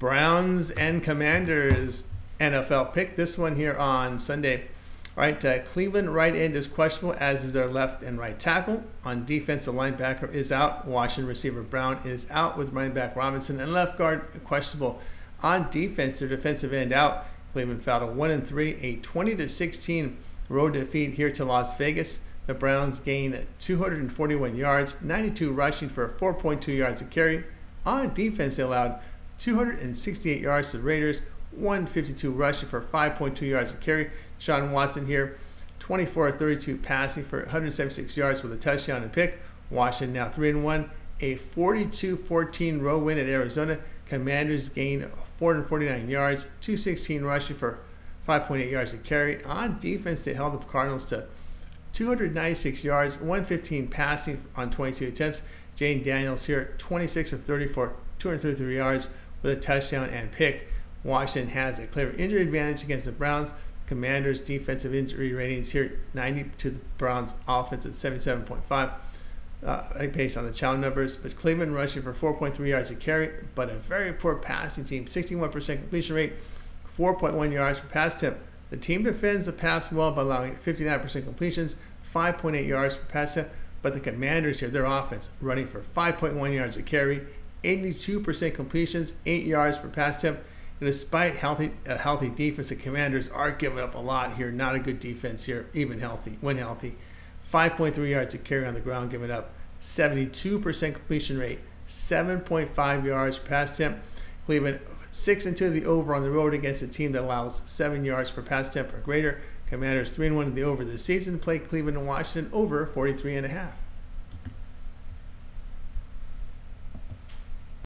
Browns and Commanders NFL pick. This one here on Sunday. All right, uh, Cleveland right end is questionable, as is their left and right tackle. On defense, the linebacker is out. Washington receiver Brown is out with running back Robinson, and left guard questionable. On defense, their defensive end out. Cleveland fouled a one and three, a 20 to 16 road defeat here to Las Vegas. The Browns gained 241 yards, 92 rushing for 4.2 yards a carry. On defense, they allowed 268 yards to the Raiders, 152 rushing for 5.2 yards a carry. Deshaun Watson here, 24 of 32 passing for 176 yards with a touchdown and pick. Washington now 3 and 1, a 42 14 road win at Arizona. Commanders gain 449 yards, 216 rushing for 5.8 yards a carry. On defense, they held the Cardinals to 296 yards, 115 passing on 22 attempts. Jayden Daniels here, 26 of 34, 233 yards with a touchdown and pick. Washington has a clear injury advantage against the Browns. Commanders' defensive injury ratings here 90 to the Browns' offense at 77.5, uh, based on the challenge numbers. But Cleveland rushing for 4.3 yards a carry, but a very poor passing team, 61% completion rate, 4.1 yards per pass attempt. The team defends the pass well by allowing 59% completions, 5.8 yards per pass attempt. But the Commanders here, their offense, running for 5.1 yards a carry, 82% completions, 8 yards per pass attempt. And despite healthy, a healthy defense, the Commanders are giving up a lot here. Not a good defense here, even healthy, when healthy. 5.3 yards to carry on the ground, giving up 72% completion rate, 7.5 yards per pass attempt. Cleveland 6 and 2 the over on the road against a team that allows 7 yards per pass attempt or greater. Commanders 3 and 1 in the over this season. Play Cleveland and Washington over 43 and a half.